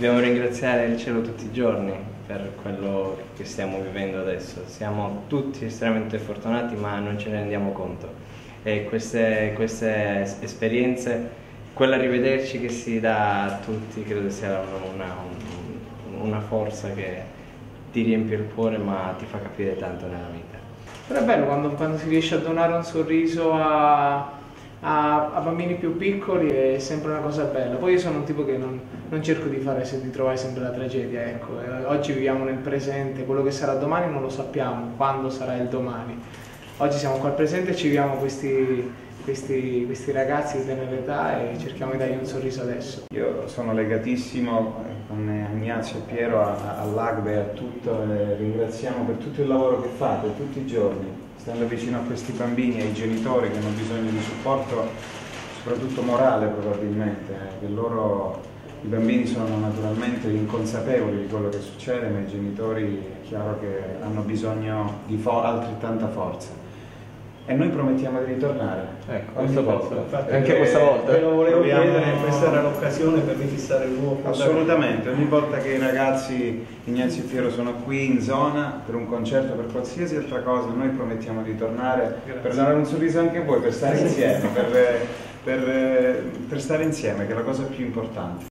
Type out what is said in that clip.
Dobbiamo ringraziare il cielo tutti i giorni per quello che stiamo vivendo adesso. Siamo tutti estremamente fortunati ma non ce ne rendiamo conto. E queste, queste esperienze, quella rivederci che si dà a tutti, credo sia una, una forza che ti riempie il cuore ma ti fa capire tanto nella vita. Però è bello quando, quando si riesce a donare un sorriso a bambini più piccoli è sempre una cosa bella. Poi io sono un tipo che non, non cerco di fare se di trovare sempre la tragedia, ecco. Eh, oggi viviamo nel presente, quello che sarà domani non lo sappiamo, quando sarà il domani. Oggi siamo qua al presente e ci viviamo questi, questi, questi ragazzi di tenera età e cerchiamo di dargli un sorriso adesso. Io sono legatissimo con Ignazio e Piero all'Agbe e a tutto, e ringraziamo per tutto il lavoro che fate tutti i giorni stando vicino a questi bambini, ai genitori che hanno bisogno di supporto, soprattutto morale probabilmente, eh, che loro, i bambini sono naturalmente inconsapevoli di quello che succede, ma i genitori è chiaro che hanno bisogno di fo- altrettanta forza e noi promettiamo di ritornare. Ecco, questa volta. Infatti, anche questa volta. Ve lo volevo Proviamo... chiedere, questa era l'occasione per rifissare il nuovo Assolutamente, ogni volta che i ragazzi Ignazio e Fiero sono qui in zona per un concerto, per qualsiasi altra cosa, noi promettiamo di tornare Grazie. per dare un sorriso anche a voi, per stare insieme, per, per, per stare insieme, che è la cosa più importante.